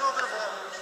over the wall.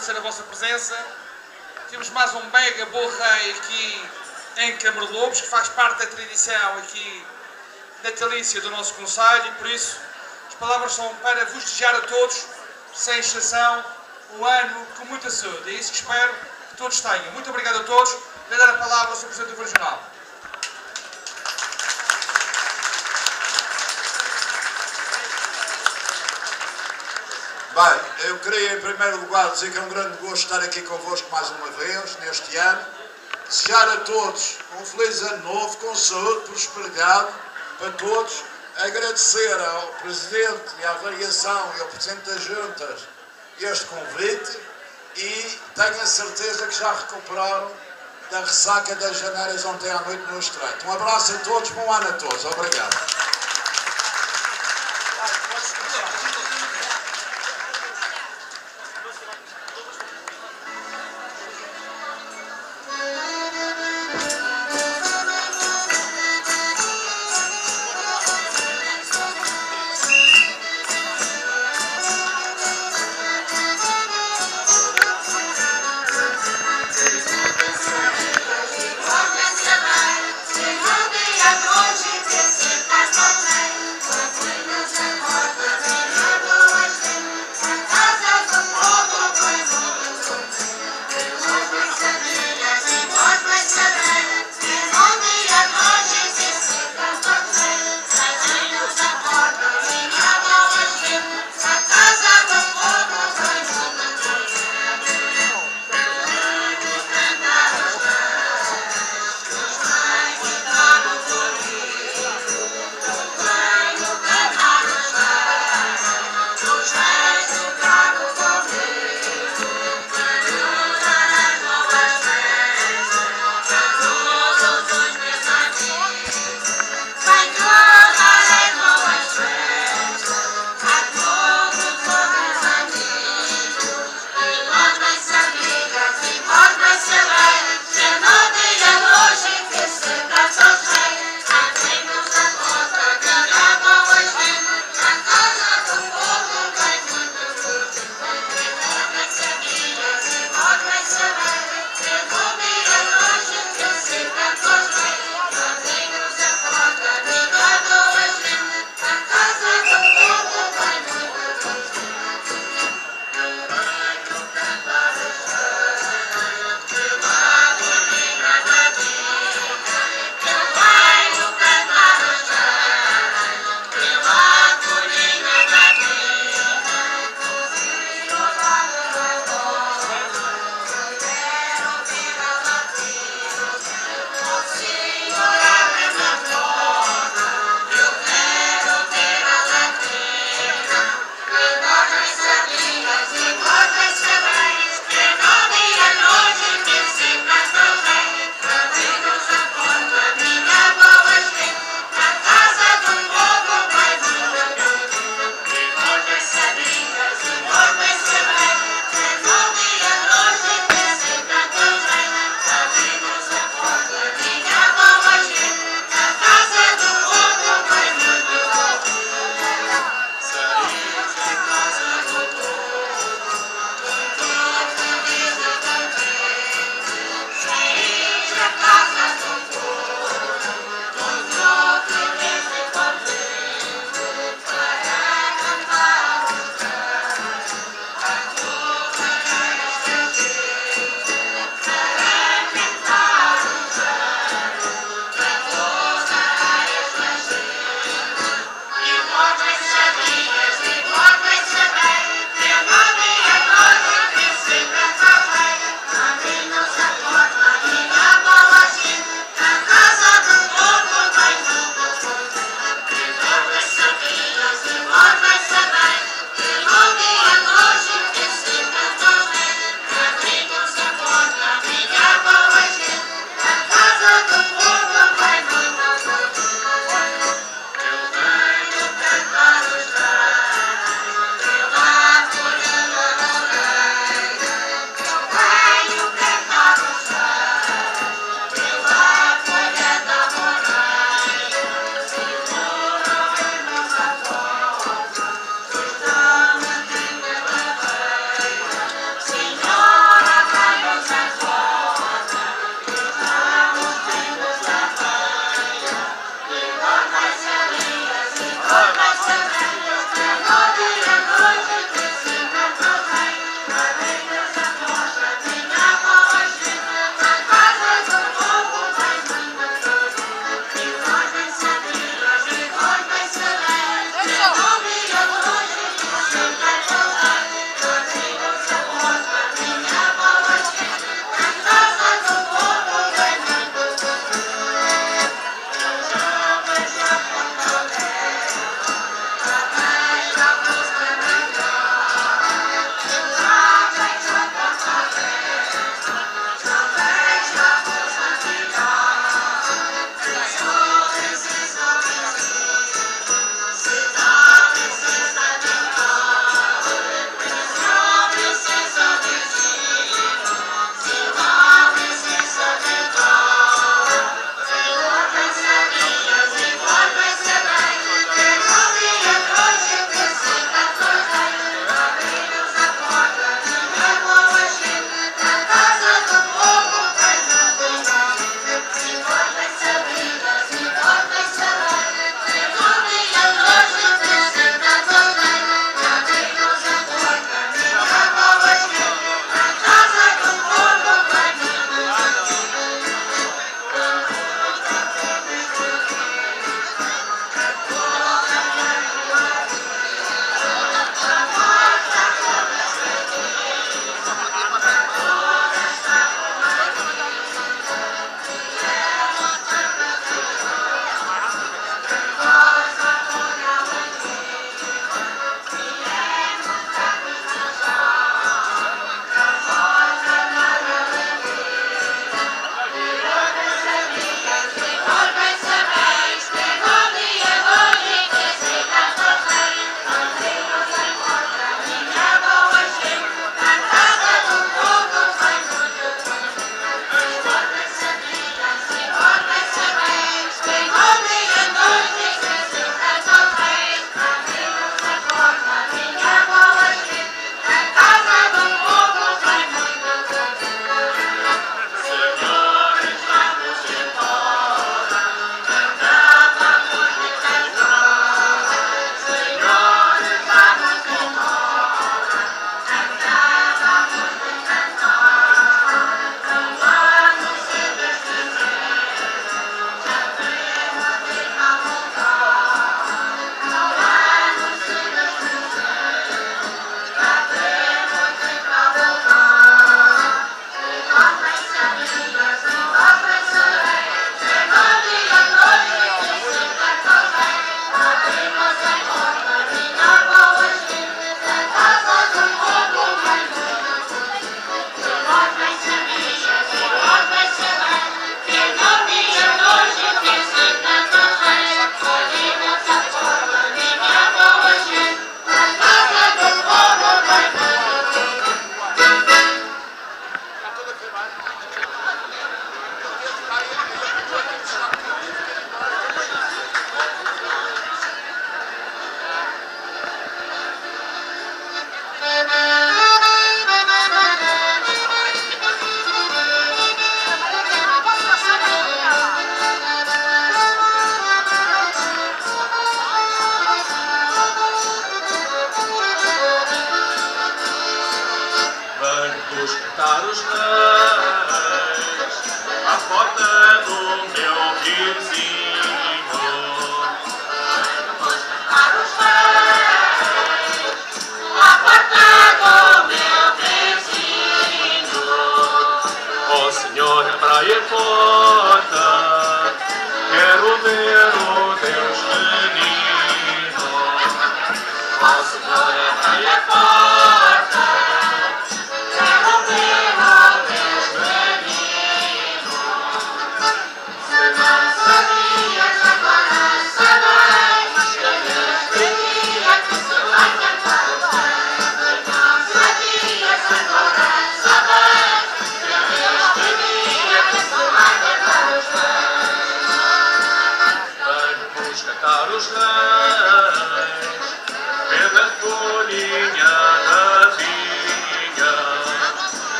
Agradecer a vossa presença. Temos mais um mega bom rei aqui em Câmara de Lobos, que faz parte da tradição aqui natalícia do nosso Conselho e por isso as palavras são para vos desejar a todos, sem exceção, um ano com muita saúde. É isso que espero que todos tenham. Muito obrigado a todos. Vou dar a palavra ao Sr. Presidente do Regional. Bem, eu queria em primeiro lugar dizer que é um grande gosto estar aqui convosco mais uma vez, neste ano. Desejar a todos um feliz ano novo, com saúde, prosperidade para todos. Agradecer ao Presidente e à variação e ao Presidente das Juntas este convite e tenho a certeza que já recuperaram da ressaca das janelas ontem à noite no Estreito. Um abraço a todos, bom ano a todos. Obrigado.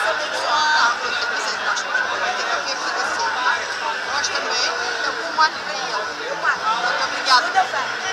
especialmente é uma árvore representante da que. Nós também, então, com alegria. Muito obrigada.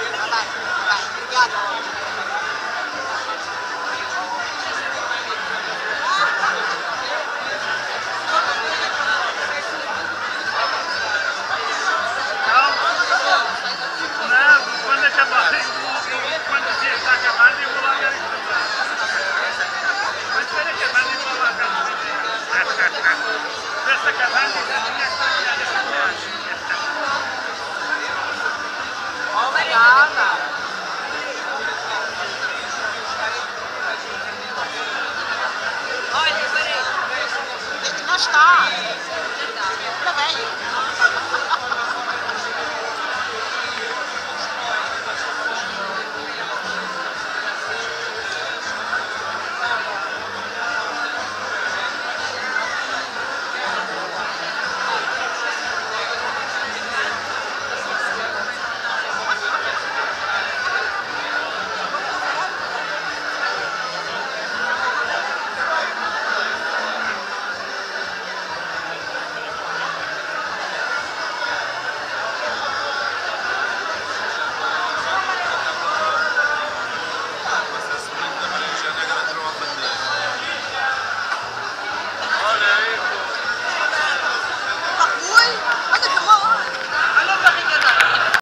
Obrigada. Olha, peraí. Este não está. Está bem.